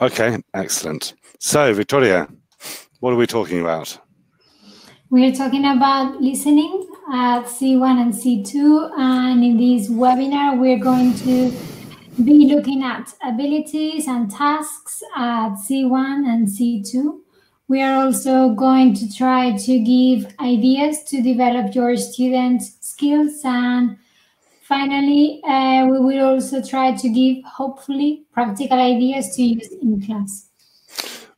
Okay, excellent. So, Victoria, what are we talking about? We're talking about listening at C1 and C2. And in this webinar, we're going to be looking at abilities and tasks at C1 and C2. We are also going to try to give ideas to develop your students' skills. And finally, uh, we will also try to give, hopefully, practical ideas to use in class.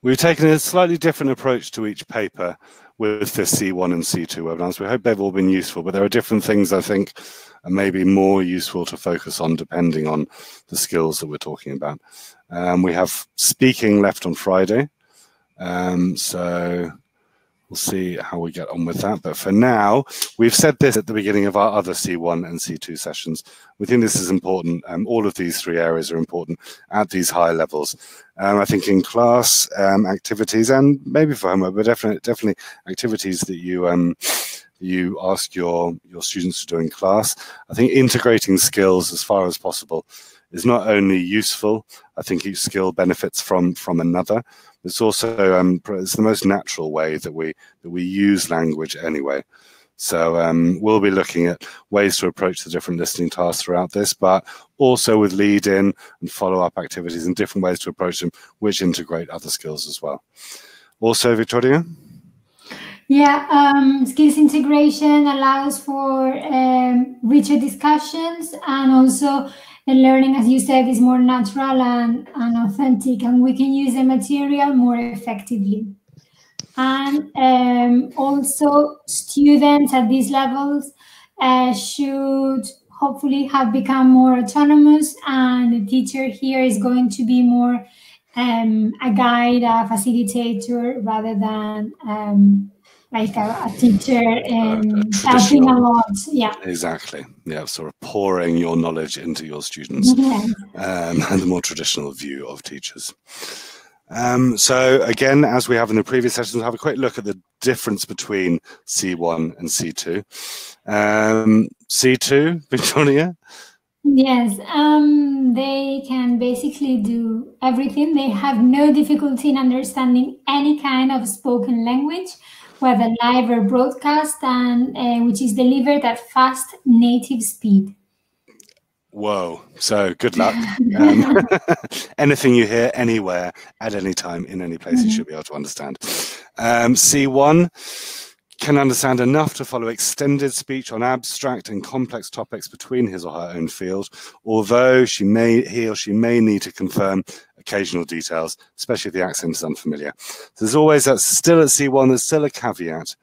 We've taken a slightly different approach to each paper with the C1 and C2 webinars. We hope they've all been useful, but there are different things I think are maybe more useful to focus on depending on the skills that we're talking about. Um, we have speaking left on Friday. Um, so we'll see how we get on with that. But for now, we've said this at the beginning of our other C1 and C2 sessions. We think this is important. Um, all of these three areas are important at these high levels. Um, I think in class um, activities and maybe for homework, but definitely, definitely activities that you um, you ask your your students to do in class. I think integrating skills as far as possible is not only useful. I think each skill benefits from from another. It's also um, it's the most natural way that we that we use language anyway. So um, we'll be looking at ways to approach the different listening tasks throughout this, but also with lead-in and follow-up activities and different ways to approach them, which integrate other skills as well. Also, Victoria? Yeah, um, skills integration allows for um, richer discussions and also the learning, as you said, is more natural and, and authentic, and we can use the material more effectively. And um, also, students at these levels uh, should hopefully have become more autonomous, and the teacher here is going to be more um, a guide, a facilitator, rather than um, like a, a teacher and helping a lot. Yeah. Exactly. Yeah. Sort of pouring your knowledge into your students yeah. um, and the more traditional view of teachers. Um, so again, as we have in the previous sessions, we'll have a quick look at the difference between C1 and C2. Um, C2, Victoria? Yes, um, they can basically do everything. They have no difficulty in understanding any kind of spoken language whether live or broadcast, and uh, which is delivered at fast native speed. Whoa! So good luck. Um, anything you hear anywhere at any time in any place, mm -hmm. you mm-hmm. should be able to understand. Um, C1 can understand enough to follow extended speech on abstract and complex topics between his or her own field, although she may, he or she may need to confirm occasional details, especially if the accent is unfamiliar. There's always that still at C1, there's still a caveat.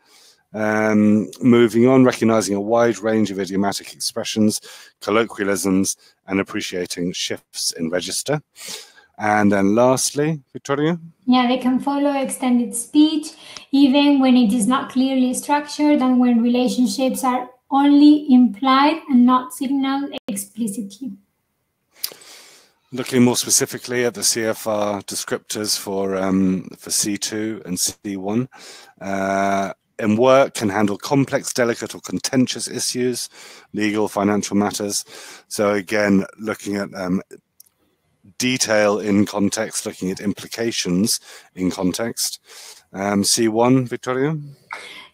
Um, moving on, recognizing a wide range of idiomatic expressions, colloquialisms, and appreciating shifts in register. And then lastly, Victoria? Yeah, they can follow extended speech, even when it is not clearly structured and when relationships are only implied and not signaled explicitly. Looking more specifically at the CFR descriptors for, um, for C2 and C1, uh, in work can handle complex, delicate, or contentious issues, legal, financial matters. So again, looking at um, detail in context, looking at implications in context. Um, C1, Victoria?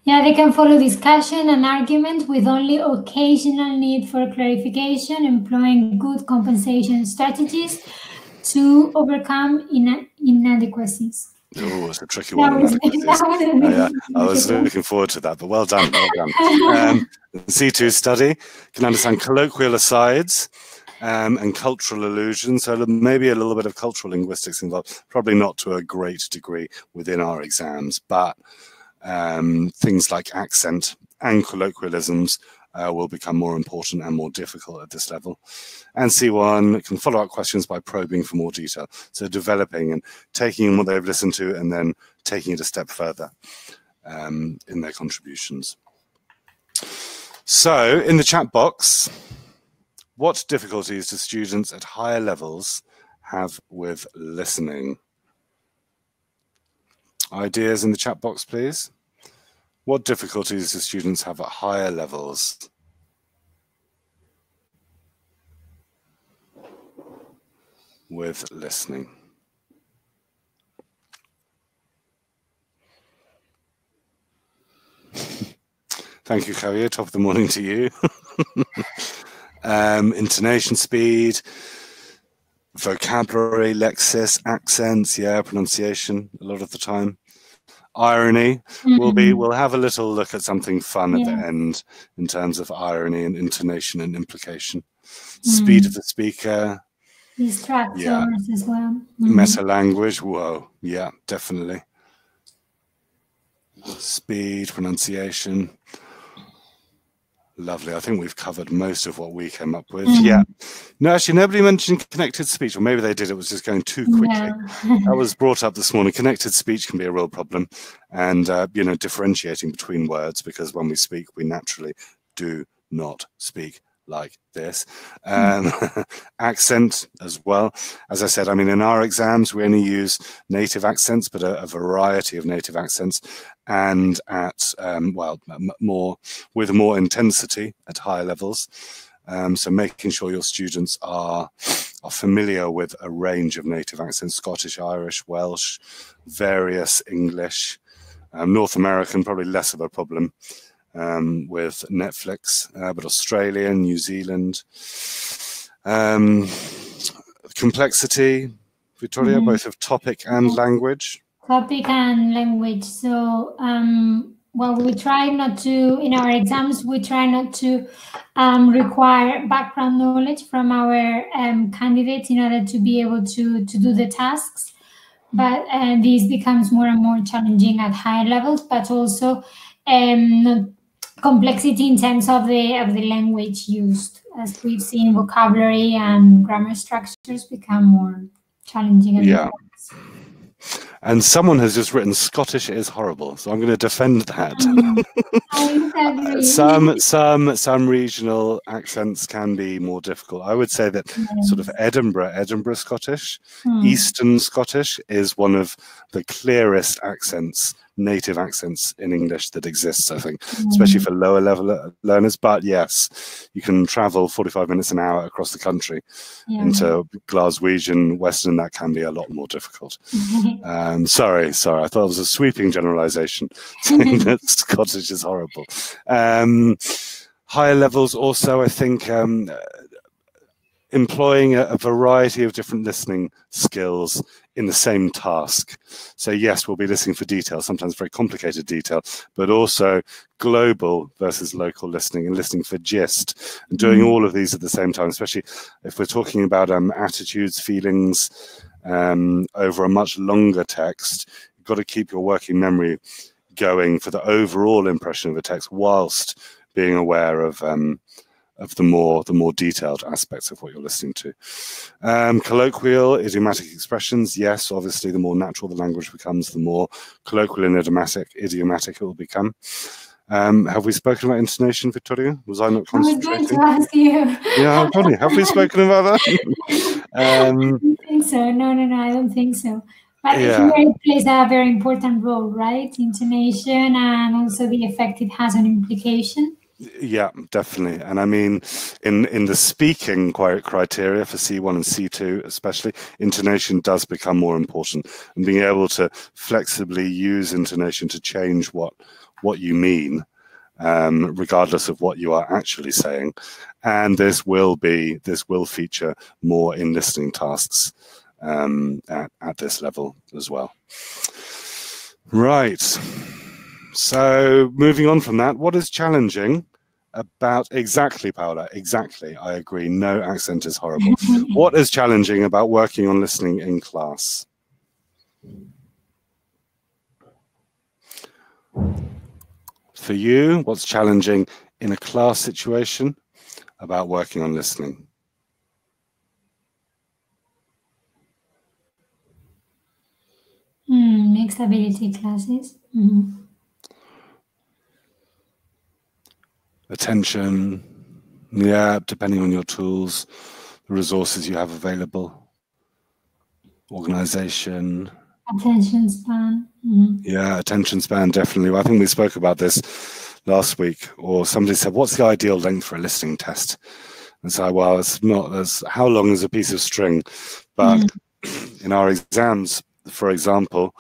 Yeah, they can follow discussion and argument with only occasional need for clarification, employing good compensation strategies to overcome ina inadequacies. Oh, it's a tricky one. Was, oh, yeah, I was looking forward to that, but well done, well done. Um, C2 study can understand colloquial asides, um, and cultural illusion. So maybe a little bit of cultural linguistics involved, probably not to a great degree within our exams, but um, things like accent and colloquialisms uh, will become more important and more difficult at this level. And C1 can follow up questions by probing for more detail. So developing and taking what they've listened to and then taking it a step further um, in their contributions. So in the chat box, what difficulties do students at higher levels have with listening? Ideas in the chat box, please. What difficulties do students have at higher levels? with listening. Thank you, Javier. Top of the morning to you. um, intonation speed, vocabulary, lexis, accents, yeah, pronunciation a lot of the time. Irony mm-hmm. will be, we'll have a little look at something fun yeah. at the end in terms of irony and intonation and implication. Mm. Speed of the speaker. These Distractors yeah. as well. Mm-hmm. Meta language, whoa, yeah, definitely. Speed, pronunciation. Lovely. I think we've covered most of what we came up with. Mm. Yeah. No, actually, nobody mentioned connected speech, or maybe they did. It was just going too quickly. Yeah. that was brought up this morning. Connected speech can be a real problem, and uh, you know, differentiating between words because when we speak, we naturally do not speak like this. Um, accent as well. As I said, I mean, in our exams, we only use native accents, but a, a variety of native accents, and at um, well, more with more intensity at higher levels. Um, so making sure your students are are familiar with a range of native accents: Scottish, Irish, Welsh, various English, um, North American, probably less of a problem um, with Netflix, uh, but Australia, and New Zealand. Um, complexity, Victoria, mm-hmm. both of topic and language. Topic and language. So, um, well, we try not to, in our exams, we try not to um, require background knowledge from our um, candidates in order to be able to, to do the tasks. But uh, this becomes more and more challenging at higher levels, but also um, complexity in terms of the of the language used as we've seen vocabulary and grammar structures become more challenging yeah and someone has just written Scottish is horrible, so I'm going to defend that. Some some some regional accents can be more difficult. I would say that sort of Edinburgh, Edinburgh Scottish, mm. Eastern Scottish is one of the clearest accents native accents in English that exists, I think, mm. especially for lower level learners. But yes, you can travel 45 minutes an hour across the country yeah. into Glaswegian, Western, that can be a lot more difficult. um, sorry, sorry, I thought it was a sweeping generalization saying that Scottish is horrible. Um, higher levels also, I think, um, employing a, a, variety of different listening skills in the same task. So yes, we'll be listening for detail, sometimes very complicated detail, but also global versus local listening and listening for gist and doing mm. all of these at the same time, especially if we're talking about um, attitudes, feelings um, over a much longer text, you've got to keep your working memory going for the overall impression of the text whilst being aware of um, of the more the more detailed aspects of what you're listening to. Um, colloquial, idiomatic expressions, yes, obviously the more natural the language becomes, the more colloquial and idiomatic, idiomatic it will become. Um, have we spoken about intonation, Victoria? Was I not concentrating? I was going to ask you. yeah, funny. Have we spoken about that? um, I don't think so. No, no, no, I don't think so. But yeah. it plays a very important role, right? Intonation and also the effect it has on implication. Yeah, definitely. And I mean, in in the speaking criteria for C1 and C2, especially, intonation does become more important. And being able to flexibly use intonation to change what what you mean, um, regardless of what you are actually saying. And this will be this will feature more in listening tasks um, at at this level as well. Right. So moving on from that, what is challenging about exactly, Paola? Exactly. I agree. No accent is horrible. what is challenging about working on listening in class? For you, what's challenging in a class situation about working on listening? Mm, mixed ability classes. Mm -hmm. Attention, yeah, depending on your tools, the resources you have available, organization. Attention span. Mm-hmm. Yeah, attention span, definitely. I think we spoke about this last week, or somebody said, What's the ideal length for a listening test? And so, well, it's not as how long is a piece of string, but mm-hmm. in our exams, for example,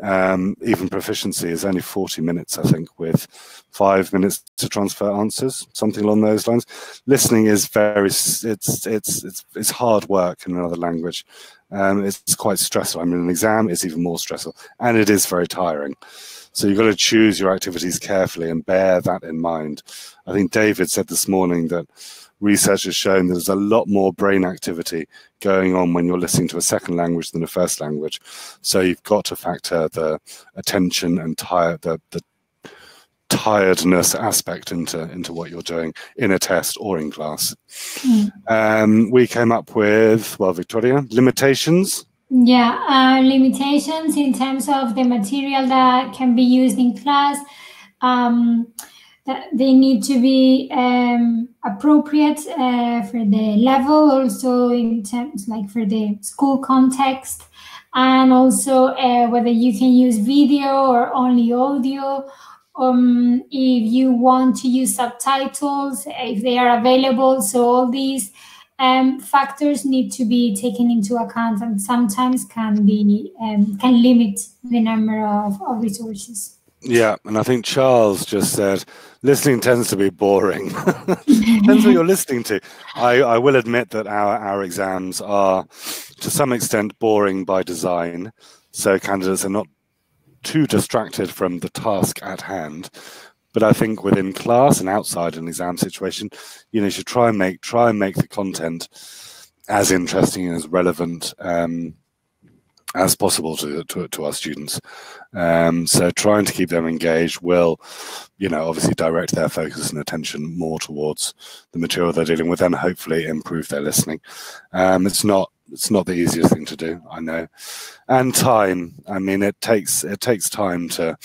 Um, even proficiency is only 40 minutes, I think, with five minutes to transfer answers, something along those lines. Listening is very, it's, it's, it's, it's hard work in another language. Um, it's quite stressful. I mean, an exam is even more stressful and it is very tiring. So you've got to choose your activities carefully and bear that in mind. I think David said this morning that research has shown there's a lot more brain activity going on when you're listening to a second language than a first language. So you've got to factor the attention and tire the, the tiredness aspect into into what you're doing in a test or in class. Mm. Um, we came up with well, Victoria, limitations. Yeah, uh, limitations in terms of the material that can be used in class. Um, they need to be um, appropriate uh, for the level, also in terms like for the school context, and also uh, whether you can use video or only audio. Um, if you want to use subtitles, if they are available, so all these um, factors need to be taken into account, and sometimes can be um, can limit the number of, of resources. Yeah, and I think Charles just said listening tends to be boring. Depends what you're listening to. I, I will admit that our, our exams are to some extent boring by design. So candidates are not too distracted from the task at hand. But I think within class and outside an exam situation, you know, you should try and make try and make the content as interesting and as relevant um, as possible to, to, to our students. Um, so trying to keep them engaged will, you know, obviously direct their focus and attention more towards the material they're dealing with and hopefully improve their listening. Um, it's not it's not the easiest thing to do, I know. And time. I mean, it takes it takes time to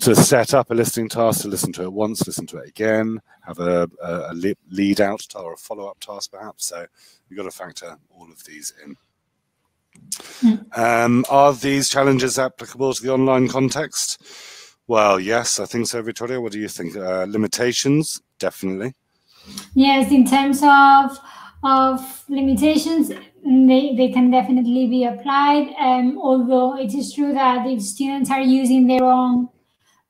to set up a listening task, to listen to it once, listen to it again, have a, a, a lead out or a follow up task perhaps. So you've got to factor all of these in. Mm. Um, are these challenges applicable to the online context? Well, yes, I think so, Victoria. What do you think? Uh, limitations, definitely. Yes, in terms of of limitations, they, they can definitely be applied. Um, although it is true that if students are using their own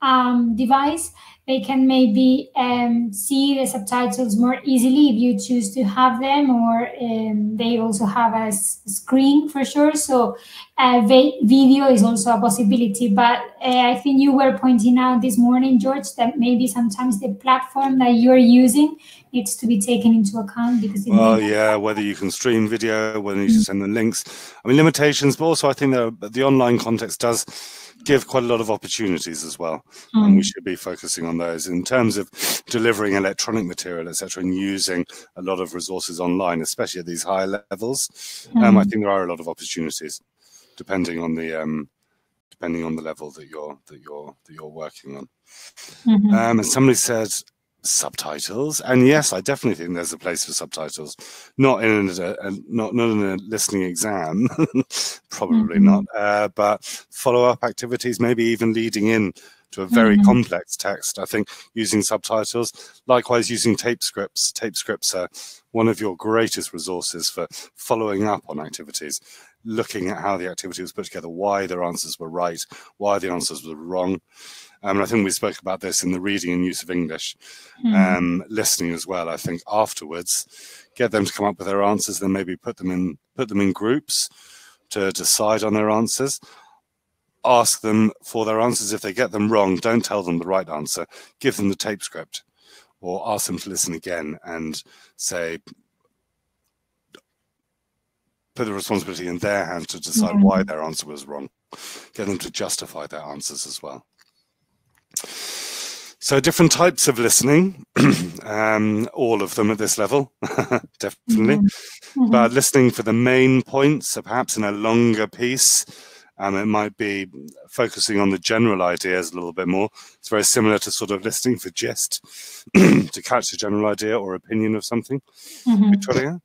um, device, they can maybe um, see the subtitles more easily if you choose to have them, or um, they also have a screen for sure. So uh, video is also a possibility. But uh, I think you were pointing out this morning, George, that maybe sometimes the platform that you're using needs to be taken into account because. well, yeah, whether you can stream video, whether you mm -hmm. send the links. I mean, limitations, but also I think that the online context does give quite a lot of opportunities as well, mm. and we hmm. should be focusing on those in terms of delivering electronic material, etc., and using a lot of resources online, especially at these higher levels. Mm. Um, I hmm. think there are a lot of opportunities, depending on the um, depending on the level that you're that you're that you're working on. Mm-hmm. Um, and somebody said subtitles. And yes i definitely think there's a place for subtitles. Not in a, a not not in a listening exam. Probably mm-hmm. not. Uh, but follow-up activities maybe even leading in to a very mm-hmm. complex text i think using subtitles likewise using tape scripts tape scripts are one of your greatest resources for following up on activities looking at how the activity was put together why their answers were right why the answers were wrong um, and I think we spoke about this in the reading and use of English, mm. um, listening as well. I think afterwards, get them to come up with their answers, then maybe put them in put them in groups to decide on their answers. Ask them for their answers. If they get them wrong, don't tell them the right answer. Give them the tape script, or ask them to listen again and say, put the responsibility in their hands to decide why their answer was wrong. Get them to justify their answers as well. So different types of listening, um, all of them at this level, definitely. Mm -hmm. But listening for the main points, so perhaps in a longer piece, um, it might be focusing on the general ideas a little bit more. It's very similar to sort of listening for gist, to catch a general idea or opinion of something. Mm -hmm. Victoria?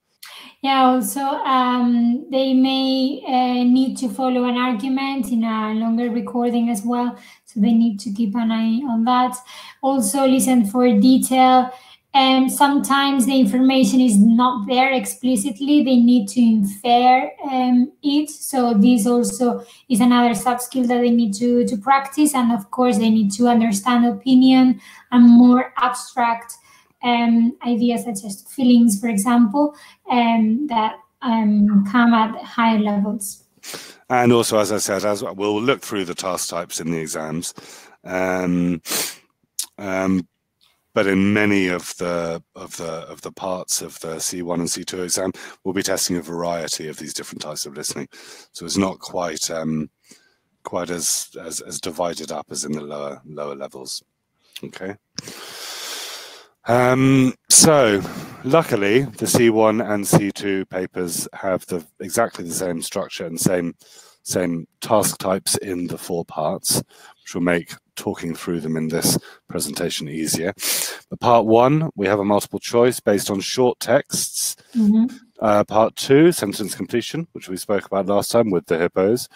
Yeah, also um, they may uh, need to follow an argument in a longer recording as well. So they need to keep an eye on that. Also listen for detail and sometimes the information is not there explicitly. They need to infer um, it. So this also is another sub skill that they need to, to practice. And of course they need to understand opinion and more abstract um, ideas such as feelings for example um, that um, come at higher levels. And also as i said as we'll look through the task types in the exams um, um, but in many of the of the of the parts of the C1 and C2 exam, we'll be testing a variety of these different types of listening. So it's not quite um, quite as, as as divided up as in the lower lower levels. Okay. Um, so, luckily, the C1 and C2 papers have the exactly the same structure and same same task types in the four parts, which will make talking through them in this presentation easier. But part one, we have a multiple choice based on short texts. Mm-hmm. Uh, part two, sentence completion, which we spoke about last time with the hippos.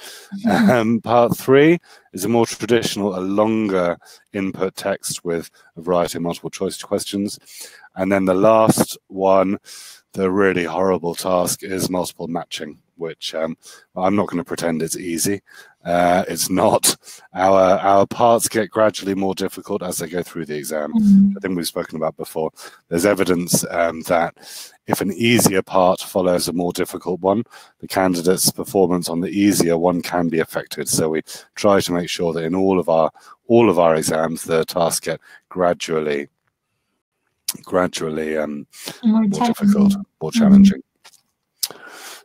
Mm-hmm. Um, part three is a more traditional, a longer input text with a variety of multiple choice questions. And then the last one, the really horrible task is multiple matching, which um, I'm not going to pretend it's easy. Uh, it's not. Our our parts get gradually more difficult as they go through the exam. Mm-hmm. I think we've spoken about before. There's evidence um, that if an easier part follows a more difficult one, the candidate's performance on the easier one can be affected. So we try to make sure that in all of our all of our exams, the tasks get gradually gradually um, more, more difficult, more challenging. Mm-hmm.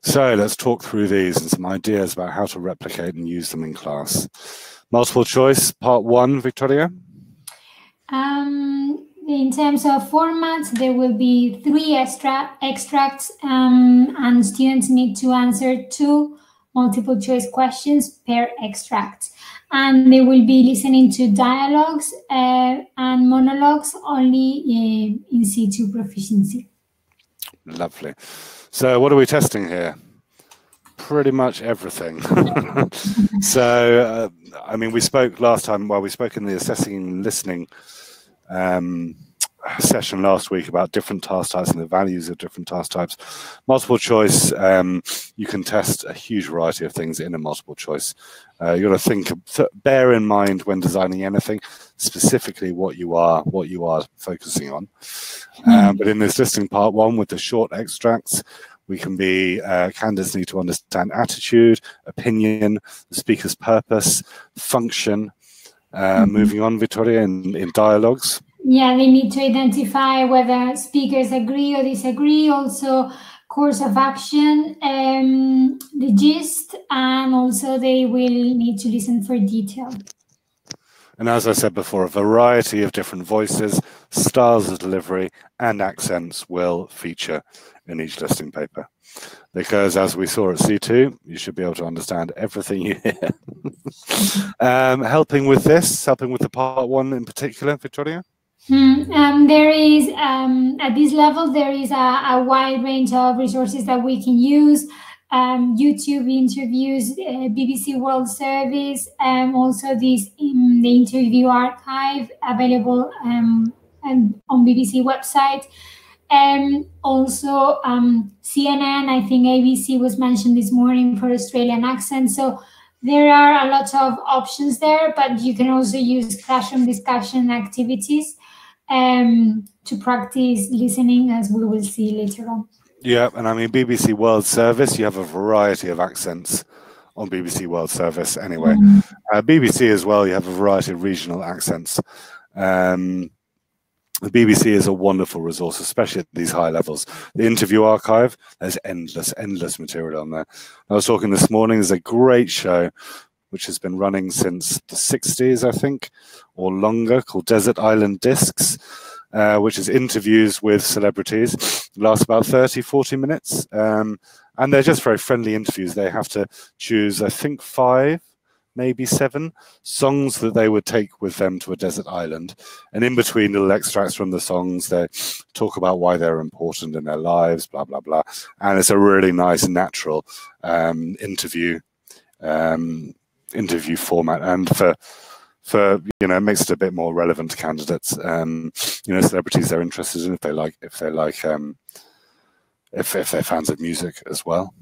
So let's talk through these and some ideas about how to replicate and use them in class. Multiple choice, part one, Victoria. Um, in terms of formats, there will be three extra extracts, um, and students need to answer two multiple choice questions per extract and they will be listening to dialogues uh, and monologues only in, in C2 proficiency. Lovely. So, what are we testing here? Pretty much everything. so, uh, I mean, we spoke last time, well, we spoke in the assessing and listening um, session last week about different task types and the values of different task types. Multiple choice, um, you can test a huge variety of things in a multiple choice. Uh, you got to think, bear in mind when designing anything, specifically what you are, what you are focusing on. Hmm. Um, but in this listing part one with the short extracts, we can be uh, candidates need to understand attitude, opinion, the speaker's purpose, function. Uh, mm-hmm. Moving on, Victoria, in, in dialogues. Yeah, they need to identify whether speakers agree or disagree. Also, course of action, um, the gist, and also they will need to listen for detail. And as I said before, a variety of different voices, styles of delivery, and accents will feature in each listing paper. Because as we saw at C2, you should be able to understand everything you hear. um, helping with this, helping with the part one in particular, Victoria? Hmm, um, there is, um, at this level, there is a, a, wide range of resources that we can use. Um, YouTube interviews, uh, BBC World Service, and also this in the interview archive available um, on BBC website. And also um, CNN, I think ABC was mentioned this morning for Australian accent. So there are a lot of options there, but you can also use classroom discussion activities um, to practice listening, as we will see later on. Yeah, and I mean, BBC World Service, you have a variety of accents on BBC World Service anyway. Mm. Uh, BBC as well, you have a variety of regional accents. Um, the BBC is a wonderful resource, especially at these high levels. The interview archive, there's endless, endless material on there. I was talking this morning, there's a great show which has been running since the 60s, I think, or longer, called Desert Island Discs, uh, which is interviews with celebrities. It lasts about 30, 40 minutes. Um, and they're just very friendly interviews. They have to choose, I think, five, maybe seven songs that they would take with them to a desert island. And in between little extracts from the songs, they talk about why they're important in their lives, blah, blah, blah. And it's a really nice, natural um, interview um, interview format. And for for you know, it makes it a bit more relevant to candidates. Um, you know, celebrities they're interested in if they like if they like um, if if they're fans of music as well.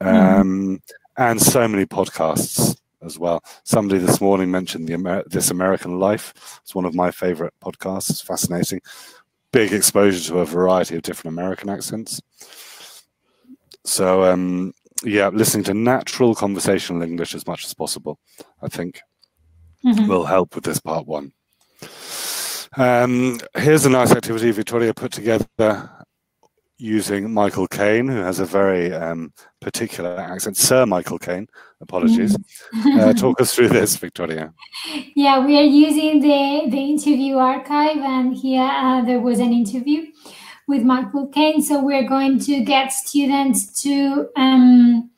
Mm. Um, and so many podcasts as well. Somebody this morning mentioned the Amer This American Life. It's one of my favorite podcasts. It's fascinating. Big exposure to a variety of different American accents. So um, yeah, listening to natural conversational English as much as possible, I think, mm -hmm. will help with this part one. Um, here's a nice activity Victoria put together using Michael Caine, who has a very um, particular accent. Sir Michael Caine, apologies. Mm. uh, talk us through this, Victoria. Yeah, we are using the, the interview archive, and here uh, there was an interview with Michael Caine. So we're going to get students to. Um,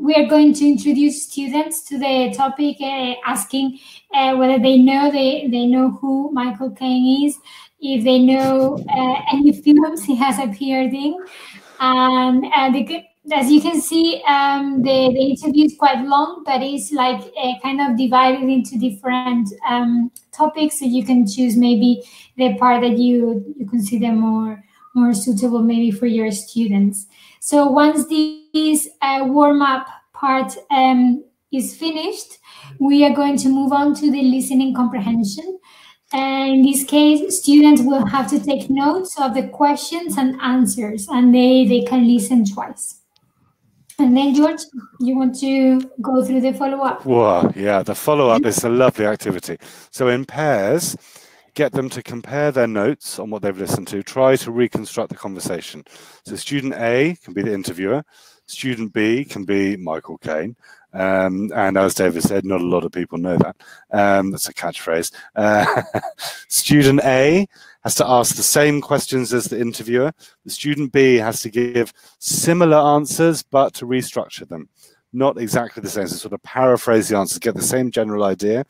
we are going to introduce students to the topic, uh, asking uh, whether they know they, they know who Michael Caine is, if they know uh, any films he has appeared in. And uh, the, as you can see, um, the, the interview is quite long, but it's like uh, kind of divided into different um, topics. So you can choose maybe the part that you, you consider more, more suitable maybe for your students. So once this uh, warm-up part um, is finished, we are going to move on to the listening comprehension. And in this case, students will have to take notes of the questions and answers, and they, they can listen twice. And then, George, you want to go through the follow-up? Wow, yeah, the follow-up is a lovely activity. So in pairs, get them to compare their notes on what they've listened to, try to reconstruct the conversation. So student A can be the interviewer, student B can be Michael Caine, um, and as David said, not a lot of people know that. Um, that's a catchphrase. Uh, student A has to ask the same questions as the interviewer. The student B has to give similar answers, but to restructure them. Not exactly the same, so sort of paraphrase the answers, get the same general idea.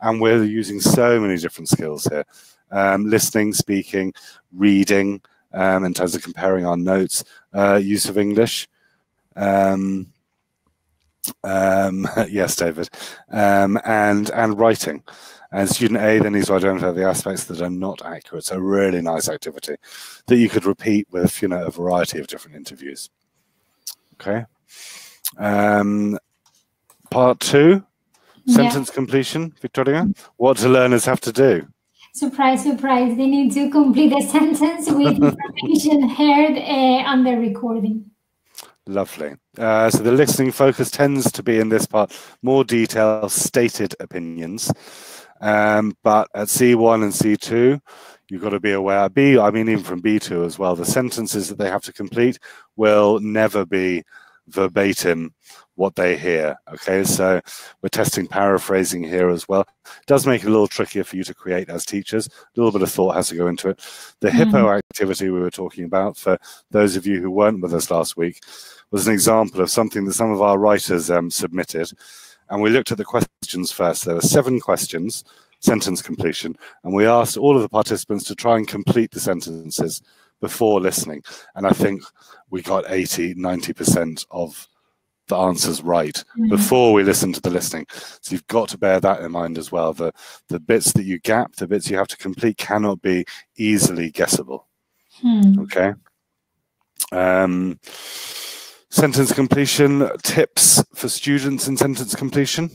And we're using so many different skills here. Um, listening, speaking, reading, um, in terms of comparing our notes, uh, use of English. Um, um, yes, David. Um, and and writing. And student A then needs to identify the aspects that are not accurate. So really nice activity that you could repeat with you know a variety of different interviews. Okay. Um, part two, sentence yeah. completion, Victoria. What do learners have to do? Surprise, surprise. They need to complete a sentence with information heard uh, on the recording. Lovely. Uh, so the listening focus tends to be in this part more detailed, stated opinions. Um, but at C1 and C2, you've got to be aware. B, I mean, even from B2 as well, the sentences that they have to complete will never be verbatim what they hear. Okay, so we're testing paraphrasing here as well. It does make it a little trickier for you to create as teachers. A little bit of thought has to go into it. The mm -hmm. hippo activity we were talking about, for those of you who weren't with us last week, was an example of something that some of our writers um, submitted. And we looked at the questions first. There were seven questions, sentence completion, and we asked all of the participants to try and complete the sentences before listening. And I think we got 80, 90% of the answers right mm. before we listen to the listening. So you've got to bear that in mind as well. The, the bits that you gap, the bits you have to complete cannot be easily guessable. Mm. Okay. Um, sentence completion tips for students in sentence completion.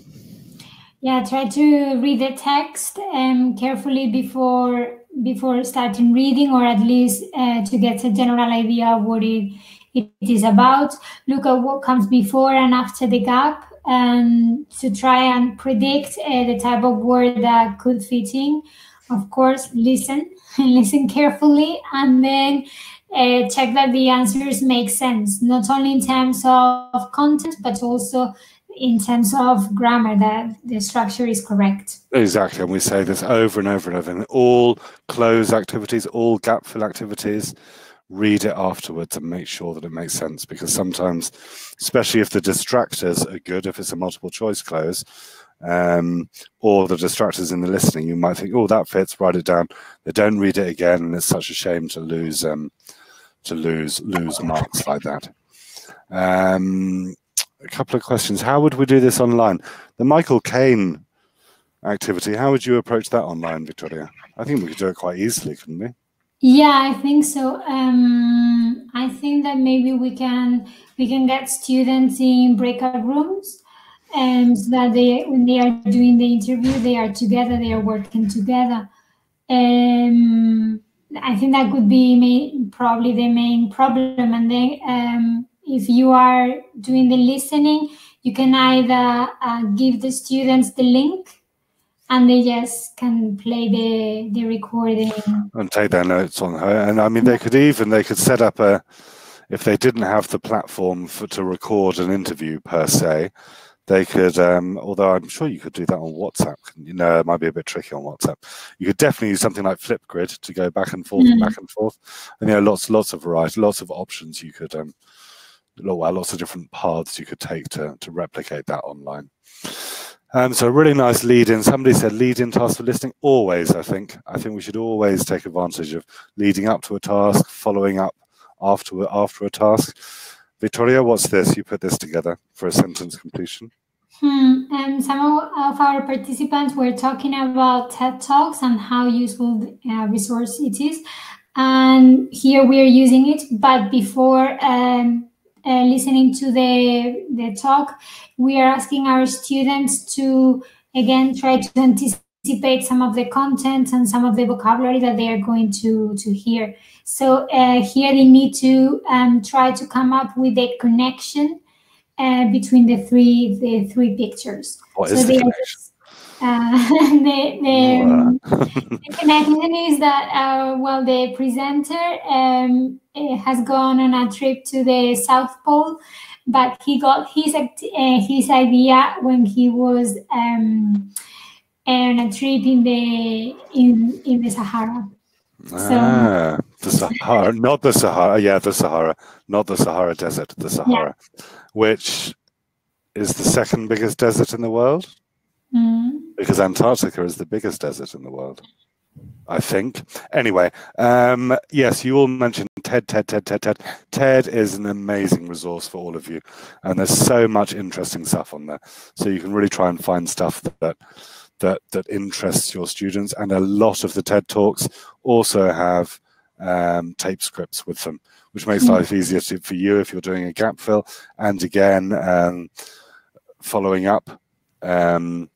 Yeah, try to read the text um, carefully before before starting reading, or at least uh, to get a general idea of what it, it is about. Look at what comes before and after the gap, and to try and predict uh, the type of word that could fit in. Of course, listen, listen carefully, and then uh, check that the answers make sense, not only in terms of content, but also in terms of grammar, that the structure is correct. Exactly. And we say this over and over and over. And all cloze activities, all gap fill activities, read it afterwards and make sure that it makes sense. Because sometimes, especially if the distractors are good, if it's a multiple choice cloze, um, or the distractors in the listening, you might think, oh, that fits, write it down. They don't read it again. And it's such a shame to lose um, to lose lose marks like that. Um, a couple of questions. How would we do this online? The Michael Caine activity. How would you approach that online, Victoria? I think we could do it quite easily, couldn't we? Yeah, I think so. Um, I think that maybe we can we can get students in breakout rooms, and so that they when they are doing the interview, they are together, they are working together. Um, I think that could be main, probably the main problem. And then um, if you are doing the listening, you can either uh, give the students the link and they just can play the the recording and take their notes on her. And I mean, they could even they could set up a if they didn't have the platform for to record an interview per se. They could, um, although I'm sure you could do that on WhatsApp. You know, it might be a bit tricky on WhatsApp. You could definitely use something like Flipgrid to go back and forth mm. and back and forth. And you know, lots, lots of variety, lots of options you could, um, lots of different paths you could take to to replicate that online. Um, so really nice lead in. Somebody said lead in task for listening. Always, I think. I think we should always take advantage of leading up to a task, following up after after a task. Victoria, what's this? You put this together for a sentence completion. Hmm. And some of our participants were talking about TED Talks and how useful uh, resource it is. And here we are using it, but before um, uh, listening to the, the talk, we are asking our students to, again, try to anticipate some of the content and some of the vocabulary that they are going to, to hear. So uh, here they need to um, try to come up with a connection uh, between the three the three pictures. What so is the connection? Uh, the, the, um, the, connection is that uh, well the presenter um, eh, has gone on a trip to the south pole but he got his uh, his idea when he was um, on a trip in the in in the sahara. Ah, the sahara not the sahara yeah the sahara not the sahara desert the sahara yeah. which is the second biggest desert in the world Mm. Because Antarctica is the biggest desert in the world, I think. Anyway, um, yes, you all mentioned TED, TED, TED, TED, TED. TED is an amazing resource for all of you, and there's so much interesting stuff on there. So you can really try and find stuff that that that interests your students. And a lot of the TED talks also have um, tape scripts with them, which makes mm. life easier to, for you if you're doing a gap fill. And again, um, following up. Um,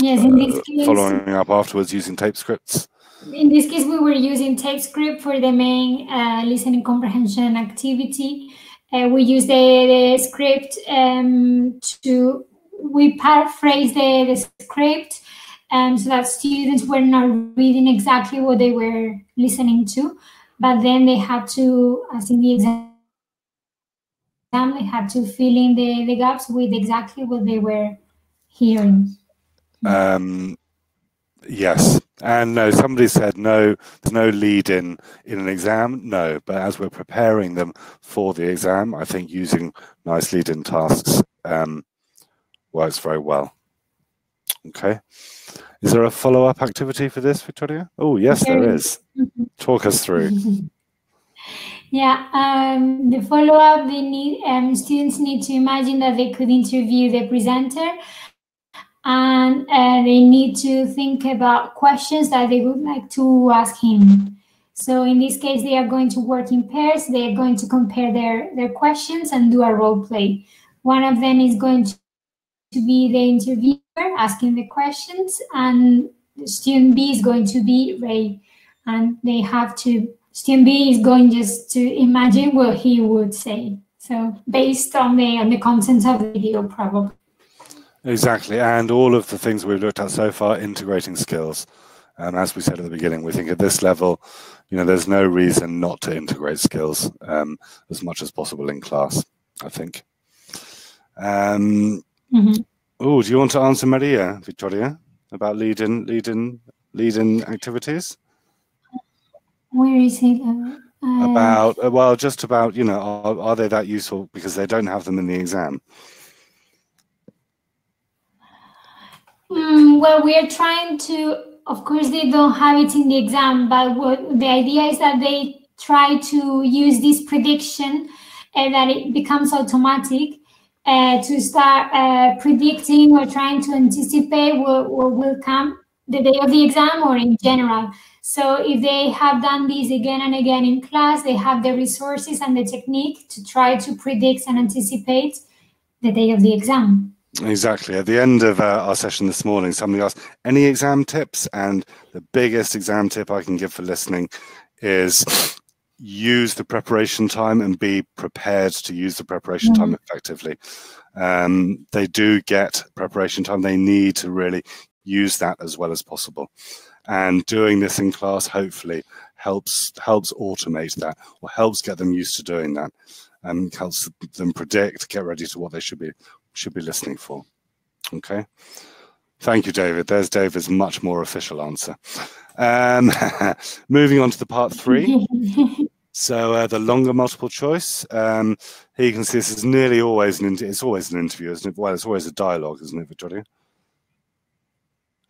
Yes, in this uh, case. Following up afterwards using tape scripts. In this case, we were using TapeScript for the main uh, listening comprehension activity. Uh, we use the, the script um, to, we paraphrase the, the script um, so that students were not reading exactly what they were listening to, but then they had to, as in the exam, they had to fill in the, the gaps with exactly what they were hearing. Um, yes. And no, somebody said no, there's no lead in in an exam. No, but as we're preparing them for the exam, I think using nice lead in tasks um, works very well. Okay. Is there a follow up activity for this, Victoria? Oh, yes, there is. Talk us through. Yeah, um, the follow up, they need um, students need to imagine that they could interview the presenter and uh, they need to think about questions that they would like to ask him. So in this case, they are going to work in pairs. They are going to compare their, their questions and do a role play. One of them is going to, be the interviewer asking the questions, and student B is going to be Ray. And they have to, student B is going just to imagine what he would say. So based on the on the contents of the video, probably. Exactly, and all of the things we've looked at so far, integrating skills. And as we said at the beginning, we think at this level, you know, there's no reason not to integrate skills um, as much as possible in class. I think. Um, mm-hmm. Oh, do you want to answer Maria, Victoria, about leading, leading, leading activities? Where is it? Uh, about uh, well, just about you know, are, are they that useful because they don't have them in the exam? Mm, well, we are trying to, of course, they don't have it in the exam, but what the idea is that they try to use this prediction and that it becomes automatic uh, to start uh, predicting or trying to anticipate what, what will come the day of the exam or in general. So if they have done this again and again in class, they have the resources and the technique to try to predict and anticipate the day of the exam. Exactly. At the end of uh, our session this morning, somebody asked, any exam tips? And the biggest exam tip I can give for listening is use the preparation time and be prepared to use the preparation mm -hmm. time effectively. Um, they do get preparation time. They need to really use that as well as possible. And doing this in class hopefully helps helps automate that or helps get them used to doing that and helps them predict, get ready to what they should be should be listening for. Okay. Thank you, David. There's David's much more official answer. Um, moving on to the part three. so uh, the longer multiple choice. Um, here you can see this is nearly always an it's always an interview, isn't it? Well, it's always a dialogue, isn't it, Victoria?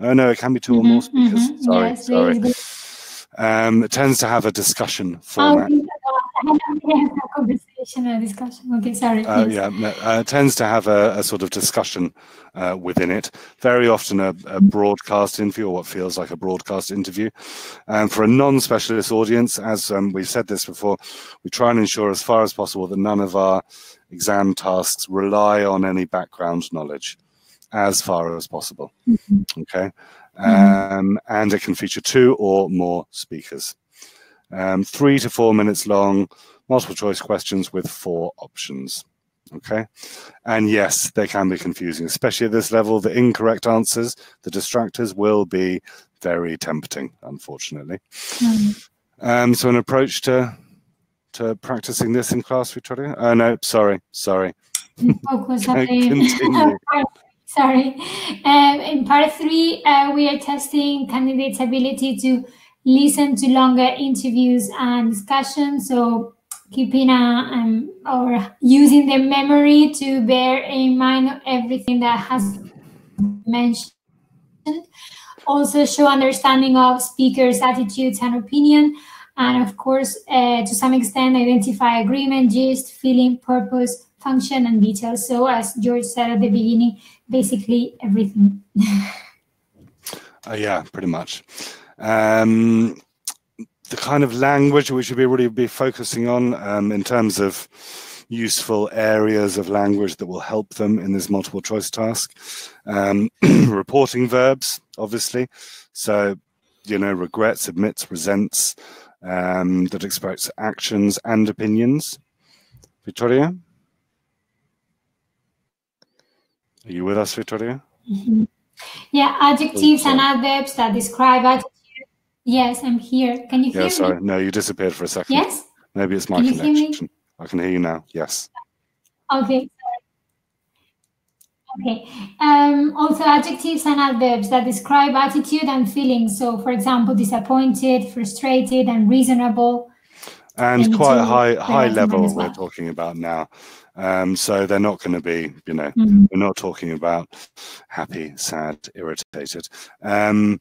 Oh no, it can be 2 mm -hmm, or more mm-hmm, speakers. Mm -hmm. Sorry, yes, sorry. Um, it tends to have a discussion format. Oh, conversation, a discussion. Okay, sorry. Uh, yes. Yeah, uh, it tends to have a, a sort of discussion uh, within it. Very often a, a, broadcast interview, or what feels like a broadcast interview. And for a non-specialist audience, as um, we've said this before, we try and ensure as far as possible that none of our exam tasks rely on any background knowledge as far as possible. Mm -hmm. Okay. Mm-hmm. Um, and it can feature two or more speakers. Um, three to four minutes long, multiple choice questions with four options. Okay. And yes, they can be confusing, especially at this level. The incorrect answers, the distractors will be very tempting, unfortunately. Mm. Um, so an approach to to practicing this in class, Victoria? Oh no, sorry, sorry. Focus Sorry. Um, in part three, uh, we are testing candidates' ability to listen to longer interviews and discussions. So keeping a, um, or using their memory to bear in mind everything that has mentioned. Also show understanding of speakers' attitudes and opinion. And of course, uh, to some extent, identify agreement, gist, feeling, purpose, function, and details. So as George said at the beginning, basically everything. uh, yeah, pretty much. Um, the kind of language we should be really be focusing on um, in terms of useful areas of language that will help them in this multiple choice task. Um, reporting verbs, obviously. So, you know, regrets, admits, resents, um, that express actions and opinions. Victoria? Are you with us, Victoria? Mm -hmm. Yeah, adjectives oh, and adverbs that describe. Yes, I'm here. Can you hear me? yeah, sorry. me? No, you disappeared for a second. Yes? Maybe it's my can connection. I can hear you now. Yes. Okay. Okay. Um, also, adjectives and adverbs that describe attitude and feelings. So, for example, disappointed, frustrated, and reasonable. And quite high high level well. we're talking about now. Um, so they're not going to be, you know, mm-hmm. we're not talking about happy, sad, irritated. Um,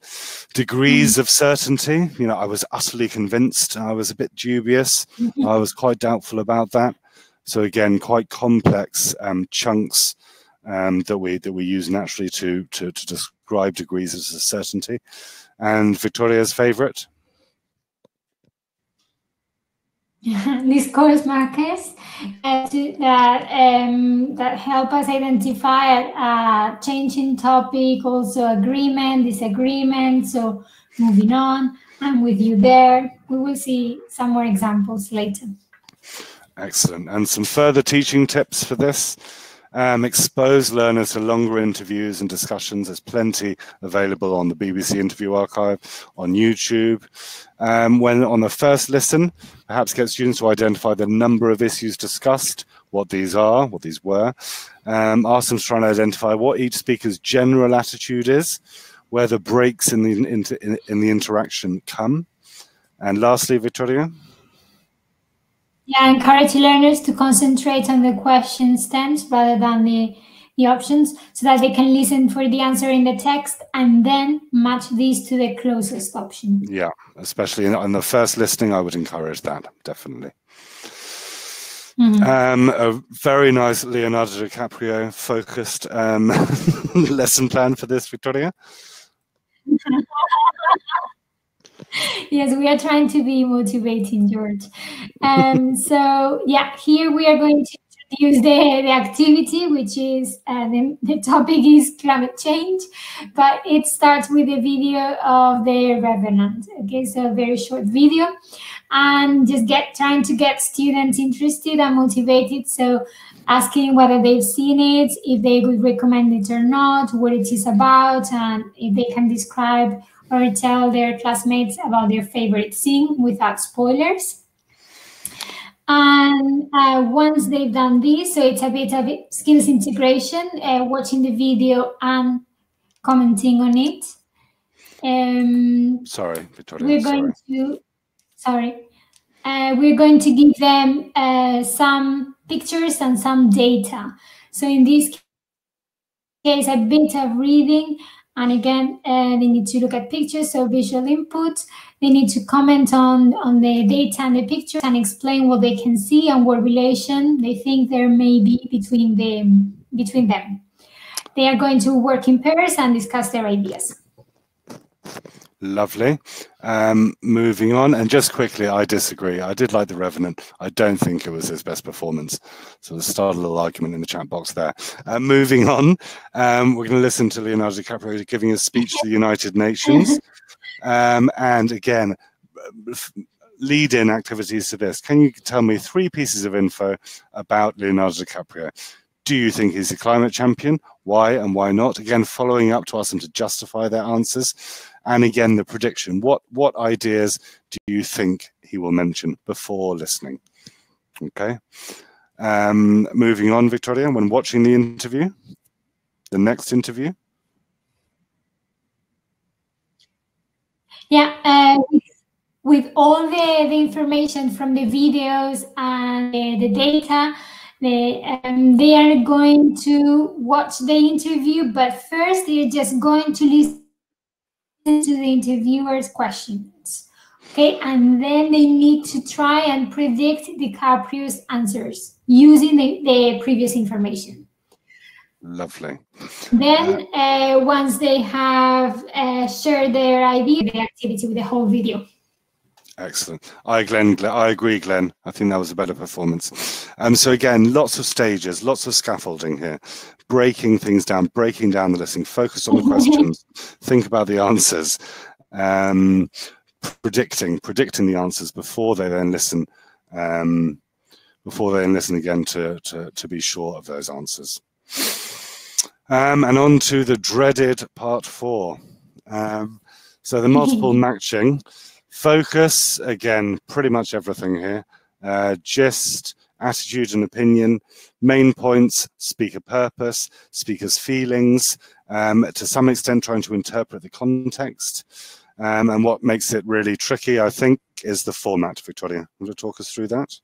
degrees mm-hmm. of certainty, you know, I was utterly convinced. I was a bit dubious. Mm-hmm. I was quite doubtful about that. So again, quite complex um, chunks um, that we that we use naturally to to, to describe degrees of certainty. And Victoria's favorite. discourse markers uh, to, that um, that help us identify a, a changing topic, also agreement, disagreement. So moving on, I'm with you there. We will see some more examples later. Excellent. And some further teaching tips for this. Um, expose learners to longer interviews and discussions. There's plenty available on the BBC Interview Archive, on YouTube. Um, when on the first listen, perhaps get students to identify the number of issues discussed, what these are, what these were. Um, ask them to try and identify what each speaker's general attitude is, where the breaks in the, in, in the interaction come. And lastly, Victoria? Yeah, encourage learners to concentrate on the question stems rather than the, the options so that they can listen for the answer in the text and then match these to the closest option. Yeah, especially in, on the first listening, I would encourage that, definitely. Mm-hmm. Um, a very nice Leonardo DiCaprio focused um, lesson plan for this, Victoria. yes, we are trying to be motivating, George. Um, so, yeah, here we are going to introduce the, the activity, which is uh, the, the topic is climate change, but it starts with a video of the Revenant. Okay, so a very short video and just get trying to get students interested and motivated. So asking whether they've seen it, if they would recommend it or not, what it is about, and if they can describe or tell their classmates about their favorite scene without spoilers. And uh, once they've done this, so it's a bit of skills integration, uh, watching the video and commenting on it. Um, sorry, Victoria. We're going sorry. to sorry, uh, we're going to give them uh, some pictures and some data. So in this case, a bit of reading, and again, uh, they need to look at pictures, so visual input. They need to comment on, on the data and the pictures and explain what they can see and what relation they think there may be between them. Between them. They are going to work in pairs and discuss their ideas. Lovely. Um, moving on, and just quickly, I disagree. I did like The Revenant. I don't think it was his best performance. So let's start a little argument in the chat box there. Uh, moving on, um, we're going to listen to Leonardo DiCaprio giving a speech to the United Nations. Um, and again, lead in activities to this. Can you tell me three pieces of info about Leonardo DiCaprio? Do you think he's a climate champion? Why and why not? Again, following up to ask them to justify their answers. And again, the prediction. What what ideas do you think he will mention before listening? Okay. Um, moving on, Victoria, when watching the interview, the next interview. Yeah, uh, with all the, the information from the videos and the, the data, they, um, they are going to watch the interview, but first they're just going to listen to the interviewer's questions. Okay, and then they need to try and predict DiCaprio's answers using the, the previous information. Lovely. Then, uh, uh, once they have uh, shared their idea, the activity with the whole video. Excellent. I, Glenn, Glenn, I agree, Glenn. I think that was a better performance. Um, so again, lots of stages, lots of scaffolding here, breaking things down, breaking down the listening, focus on the questions, think about the answers, um, predicting, predicting the answers before they then listen, um, before they then listen again to, to, to be sure of those answers. Um, and on to the dreaded part four. Um, so the multiple matching. Focus, again, pretty much everything here. Uh, gist, attitude and opinion, main points, speaker purpose, speaker's feelings, um, to some extent trying to interpret the context. Um, and what makes it really tricky, I think, is the format, Victoria. Want to talk us through that?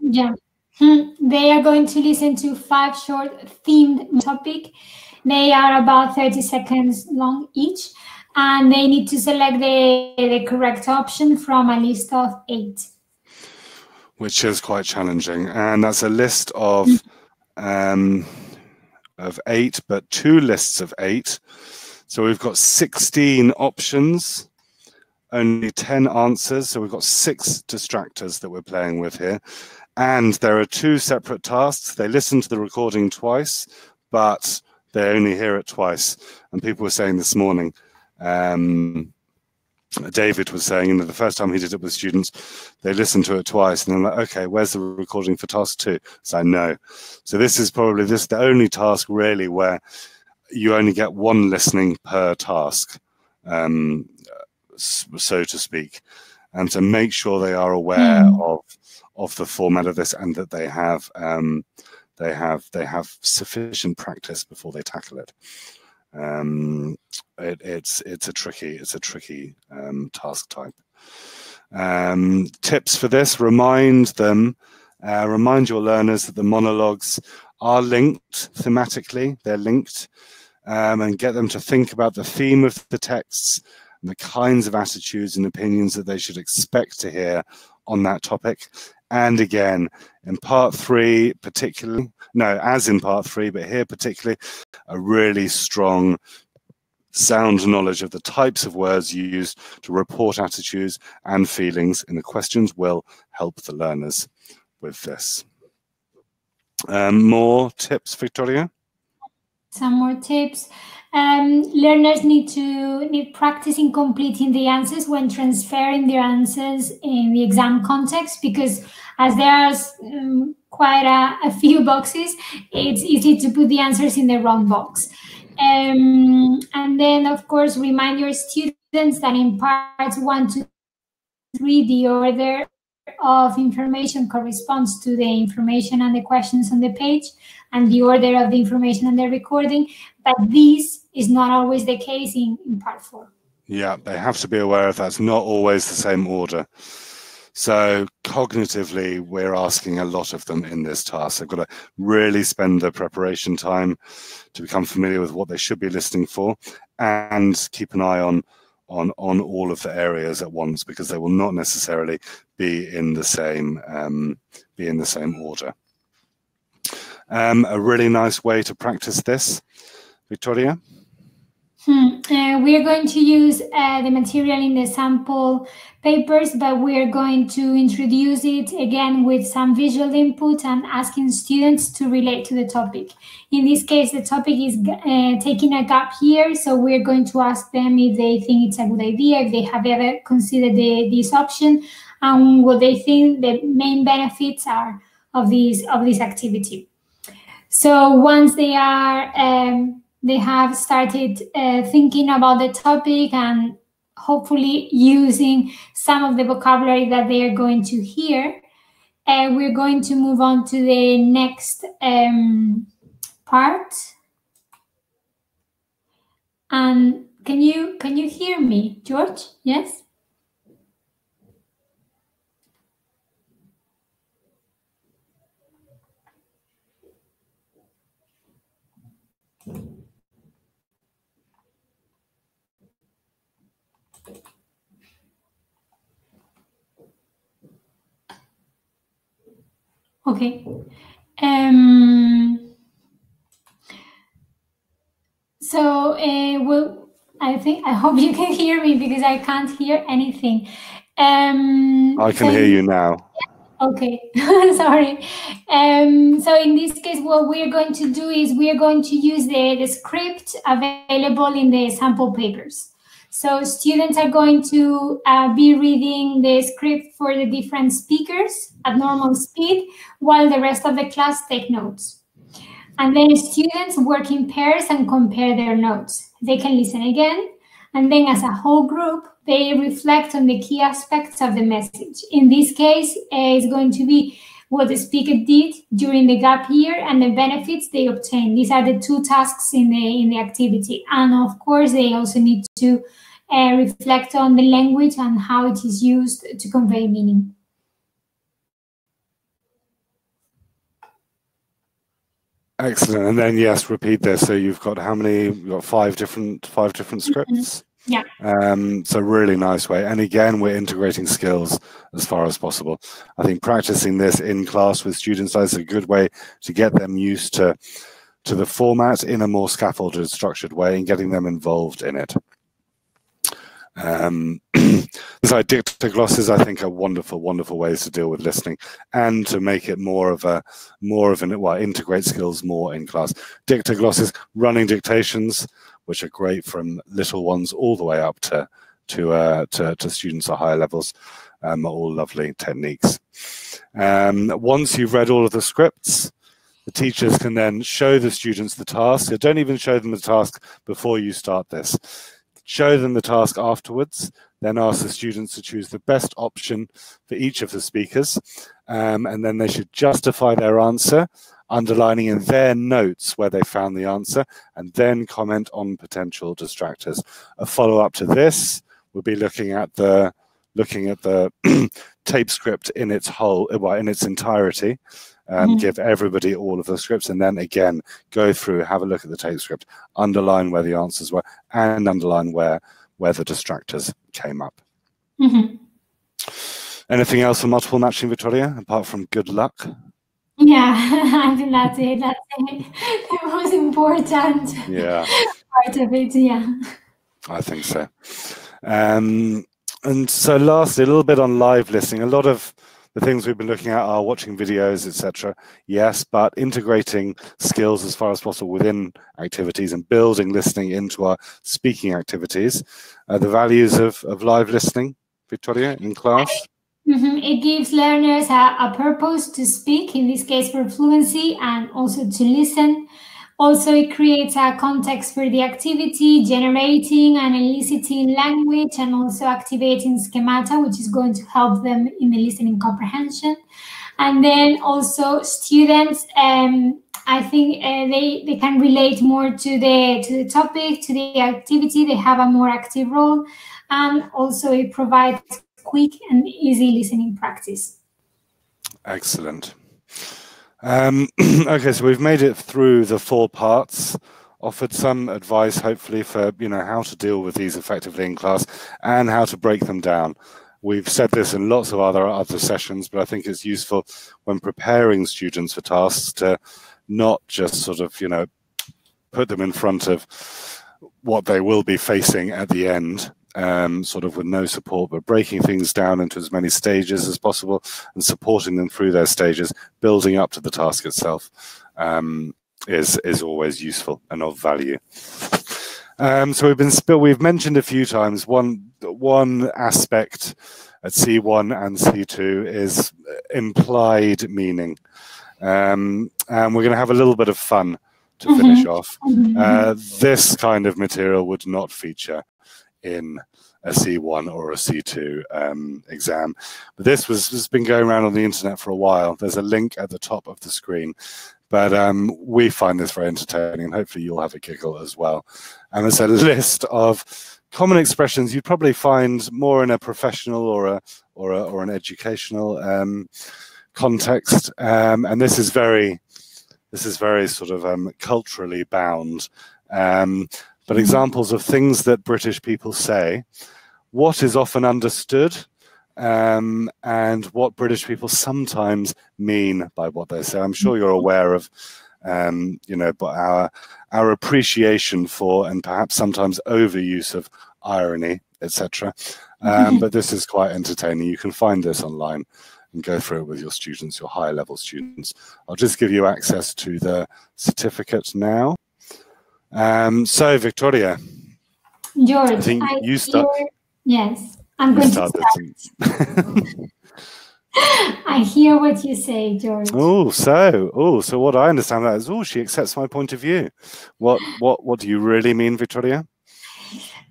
Yeah. Hmm. They are going to listen to five short themed topic they are about 30 seconds long each, and they need to select the, the correct option from a list of eight. Which is quite challenging. And that's a list of um, of eight, but two lists of eight. So we've got 16 options, only 10 answers. So we've got six distractors that we're playing with here. And there are two separate tasks. They listen to the recording twice, but they only hear it twice. And people were saying this morning, um, David was saying, you know, the first time he did it with students, they listened to it twice, and they're like, okay, where's the recording for task two? So no. So this is probably this the only task really where you only get one listening per task, um, so to speak, and to make sure they are aware mm. of of the format of this and that they have um, they have they have sufficient practice before they tackle it. Um, it it's it's a tricky it's a tricky um, task type. Um, tips for this: remind them, uh, remind your learners that the monologues are linked thematically. They're linked, um, and get them to think about the theme of the texts and the kinds of attitudes and opinions that they should expect to hear on that topic. And again, in part three, particularly, no, as in part three, but here particularly, a really strong sound knowledge of the types of words used to report attitudes and feelings in the questions will help the learners with this. Um, more tips, Victoria? Some more tips. Um, learners need to need practice in completing the answers when transferring their answers in the exam context because as there are um, quite a, a, few boxes, it's easy to put the answers in the wrong box. Um, and then, of course, remind your students that in parts one to three, the order of information corresponds to the information and the questions on the page and the order of the information and the recording, but this is not always the case in, in part four. Yeah, they have to be aware of that's not always the same order. So cognitively, we're asking a lot of them in this task. They've got to really spend the preparation time to become familiar with what they should be listening for and keep an eye on on on all of the areas at once because they will not necessarily be in the same um, be in the same order. Um, a really nice way to practice this, Victoria. Hmm. Uh, we are going to use uh, the material in the sample papers, but we are going to introduce it again with some visual input and asking students to relate to the topic. In this case, the topic is uh, taking a gap year, so we're going to ask them if they think it's a good idea, if they have ever considered the, this option, and what they think the main benefits are of this of this activity. So once they are um, they have started uh, thinking about the topic and hopefully using some of the vocabulary that they are going to hear. Uh, we're going to move on to the next um, part. And can you can you hear me, George? Yes. Okay. Um, so, uh, well, I think I hope you can hear me because I can't hear anything. Um, I can hear you now. Okay, sorry. Um, so in this case, what we're going to do is we're going to use the, the script available in the sample papers. So students are going to uh, be reading the script for the different speakers at normal speed while the rest of the class take notes. And then students work in pairs and compare their notes. They can listen again. And then as a whole group, they reflect on the key aspects of the message. In this case, uh, it's going to be what the speaker did during the gap year and the benefits they obtained. These are the two tasks in the in the activity. And of course, they also need to uh, reflect on the language and how it is used to convey meaning. Excellent. And then yes, repeat this. So you've got how many? You've got five different five different mm-hmm. scripts. Mm-hmm. Yeah. Um, so really nice way. And again, we're integrating skills as far as possible. I think practicing this in class with students is a good way to get them used to to the format in a more scaffolded, structured way and getting them involved in it. Um, so I think, are wonderful, wonderful ways to deal with listening and to make it more of a more of an well, integrate skills more in class. Dictaglosses, running dictations, which are great from little ones all the way up to to uh, to, to students at higher levels, um, all lovely techniques. Um, once you've read all of the scripts, the teachers can then show the students the task. So don't even show them the task before you start this show them the task afterwards, then ask the students to choose the best option for each of the speakers, um, and then they should justify their answer, underlining in their notes where they found the answer, and then comment on potential distractors. A follow-up to this would be looking at the looking at the tape script in its whole, well, in its entirety, um, mm. give everybody all of the scripts, and then again go through, have a look at the tape script, underline where the answers were, and underline where where the distractors came up. Mm-hmm. Anything else for multiple matching, Victoria, apart from good luck? Yeah, I think that's it. That's it. the most important Yeah, part of it. Yeah. I think so. Um, and so, lastly, a little bit on live listening. A lot of the things we've been looking at are watching videos, etc. Yes, but integrating skills as far as possible within activities and building listening into our speaking activities. Uh, the values of, of live listening, Victoria, in class. Mhm. It gives learners a, a purpose to speak, in this case for fluency, and also to listen. Also, it creates a context for the activity, generating and eliciting language, and also activating schemata, which is going to help them in the listening comprehension. And then also students, um, I think uh, they they can relate more to the to the topic, to the activity. They have a more active role, and also it provides quick and easy listening practice. Excellent. Um, okay, so we've made it through the four parts, offered some advice, hopefully, for you know how to deal with these effectively in class and how to break them down. We've said this in lots of other other sessions, but I think it's useful when preparing students for tasks to not just sort of you know put them in front of what they will be facing at the end, um, sort of with no support, but breaking things down into as many stages as possible and supporting them through their stages, building up to the task itself, um, is is always useful and of value. Um, so we've been we've mentioned a few times one one aspect at C1 and C2 is implied meaning, um, and we're going to have a little bit of fun to finish off. Uh, this kind of material would not feature in a C1 or a C2 um, exam. But this was has been going around on the internet for a while. There's a link at the top of the screen. But um, we find this very entertaining, and hopefully you'll have a giggle as well. And there's a list of common expressions you'd probably find more in a professional or a or a, or an educational um, context. Um, and this is very this is very sort of um, culturally bound. Um, but examples of things that British people say, what is often understood, um, and what British people sometimes mean by what they say. I'm sure you're aware of, um, you know, but our our appreciation for and perhaps sometimes overuse of irony, etc. Um, but this is quite entertaining. You can find this online and go through it with your students, your higher level students. I'll just give you access to the certificate now. Um, so, Victoria, George, I think I you start. hear- yes, I'm going to start start. I hear what you say, George. Oh, so oh, so what I understand that is oh, she accepts my point of view. What what what do you really mean, Victoria?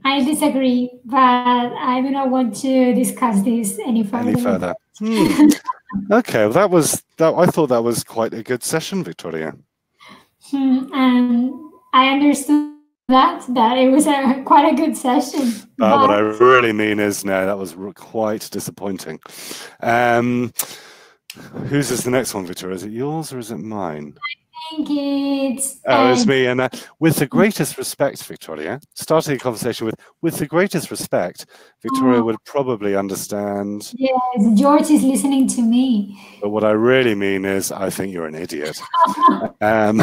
I disagree, but I do not want to discuss this any further. Any further? Hmm. Okay, well, that was that. I thought that was quite a good session, Victoria. Hmm, and I understood that that it was a quite a good session. Uh, what I really mean is, no, that was quite disappointing. Um, whose is the next one, Victoria? Is it yours or is it mine? Oh, it's me. And uh, with the greatest respect, Victoria, starting a conversation with, with the greatest respect, Victoria Oh. would probably understand. yes, George is listening to me. But what I really mean is, I think you're an idiot. um,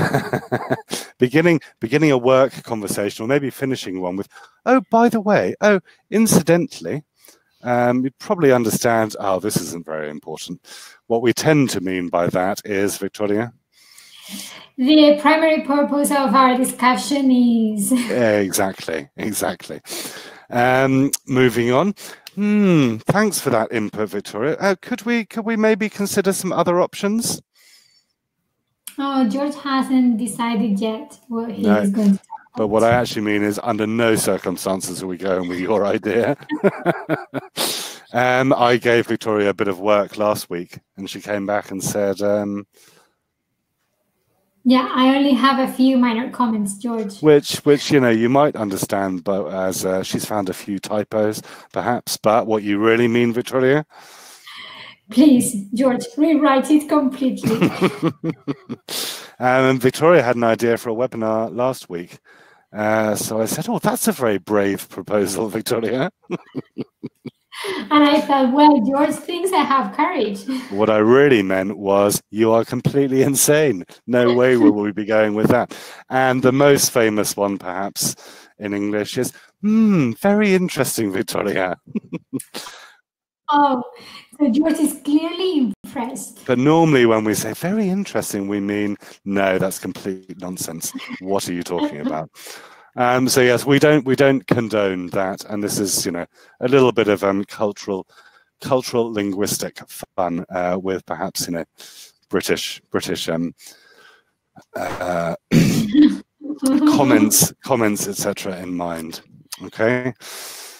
beginning beginning a work conversation, or maybe finishing one with, "Oh, by the way, oh, incidentally," um, you probably understand. Oh, this isn't very important. What we tend to mean by that is, Victoria, The primary purpose of our discussion is Yeah, exactly, exactly. Um, moving on. Hmm, thanks for that input, Victoria. Uh, could we could we maybe consider some other options? oh George hasn't decided yet what he No, is going to talk But what I actually mean is, under no circumstances are we going with your idea. um, I gave Victoria a bit of work last week, and she came back and said, um, Yeah, I only have a few minor comments, George. which, which you know, you might understand, but as uh, she's found a few typos, perhaps. But what you really mean, Victoria? Please, George, rewrite it completely. um, and Victoria had an idea for a webinar last week, Uh, so I said, "Oh, that's a very brave proposal, Victoria." and I thought, well, George thinks I have courage. What I really meant was, you are completely insane. No way will we be going with that. And the most famous one, perhaps, in English is, hmm, very interesting, Victoria. oh, so George is clearly impressed. But normally when we say very interesting, we mean, no, that's complete nonsense. What are you talking about? Um, so yes, we don't we don't condone that, and this is you know a little bit of um, cultural cultural linguistic fun uh, with perhaps you know British British um, uh, comments comments etc. in mind. Okay,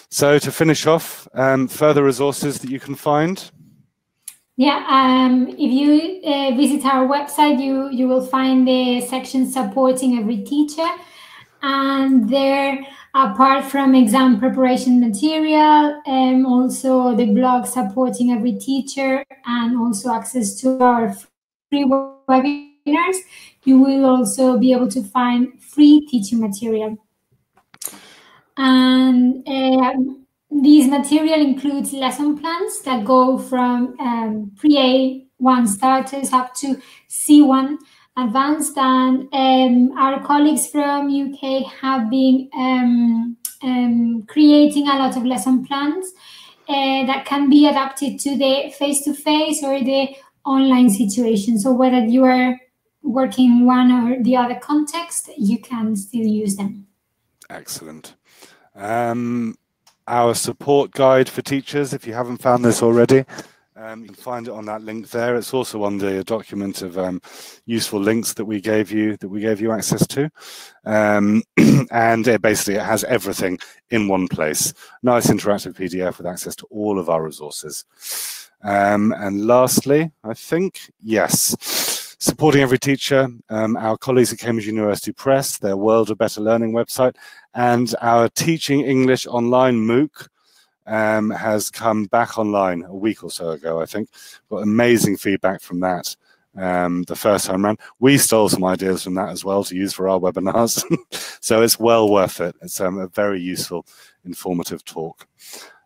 so to finish off, um, further resources that you can find. Yeah, um, if you uh, visit our website, you you will find the section supporting every teacher and there apart from exam preparation material and um, also the blog supporting every teacher and also access to our free webinars you will also be able to find free teaching material. And um, this material includes lesson plans that go from um, pre-A1 starters up to C1 advanced and um, our colleagues from UK have been um, um, creating a lot of lesson plans uh, that can be adapted to the face-to-face or the online situation. So whether you are working in one or the other context, you can still use them. Excellent. Um, our support guide for teachers, if you haven't found this already, um, you can find it on that link there. It's also on the document of um, useful links that we gave you that we gave you access to, um, and it basically it has everything in one place. Nice interactive PDF with access to all of our resources. Um, and lastly, I think yes, supporting every teacher. Um, our colleagues at Cambridge University Press, their World of Better Learning website, and our Teaching English Online MOOC um, has come back online a week or so ago, I think. Got amazing feedback from that um, the first time around. We stole some ideas from that as well to use for our webinars. so it's well worth it. It's um, a very useful, informative talk.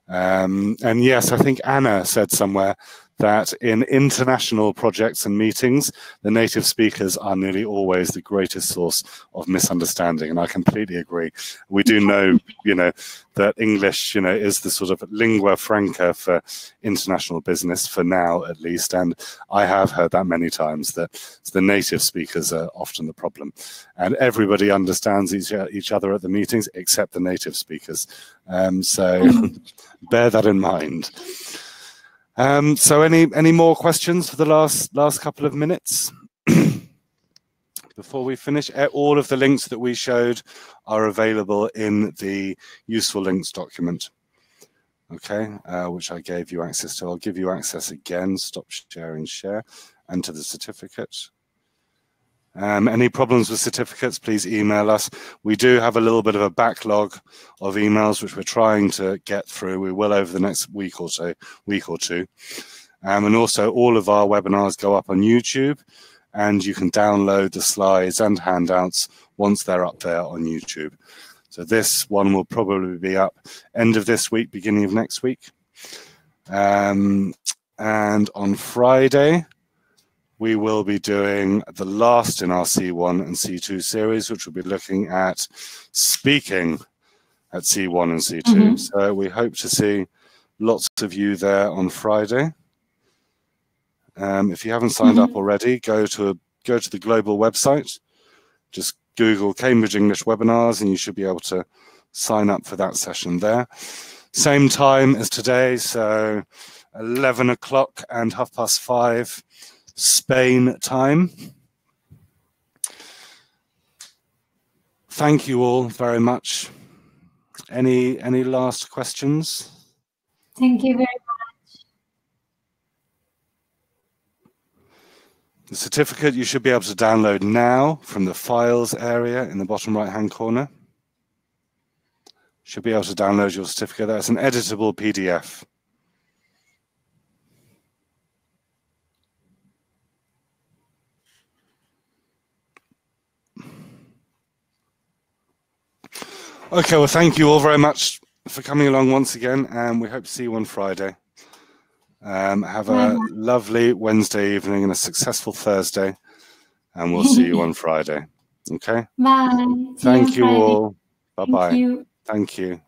Um, and yes, I think Anna said somewhere that in international projects and meetings, the native speakers are nearly always the greatest source of misunderstanding. And I completely agree. We do know, you know, that English, you know, is the sort of lingua franca for international business for now, at least. And I have heard that many times that the native speakers are often the problem. And everybody understands each, each other at the meetings except the native speakers. Um, so bear that in mind. Um, so any any more questions for the last last couple of minutes? Before we finish, all of the links that we showed are available in the useful links document. Okay, uh, which I gave you access to. I'll give you access again. Stop sharing share and to the certificate. Um, any problems with certificates, please email us. We do have a little bit of a backlog of emails which we're trying to get through. We will over the next week or so, week or two. Um, and also all of our webinars go up on YouTube and you can download the slides and handouts once they're up there on YouTube. So this one will probably be up end of this week, beginning of next week. Um, and on Friday, we will be doing the last in our C1 and C2 series, which will be looking at speaking at C1 and C2. Mm -hmm. So we hope to see lots of you there on Friday. Um, if you haven't signed mm -hmm. up mm-hmm. already, go to go to the global website. Just Google Cambridge English webinars, and you should be able to sign up for that session there. Same time as today, so 11 o'clock and half past five Spain time. Thank you all very much. Any any last questions? Thank you very much. The certificate you should be able to download now from the files area in the bottom right hand corner. Should be able to download your certificate. That's an editable PDF. Okay, well, thank you all very much for coming along once again, and we hope to see you on Friday. Um, have a lovely Wednesday evening and a successful Thursday, and we'll see you on Friday. Okay. Bye. Thank you Friday. all. Bye Thank bye. you. Thank you.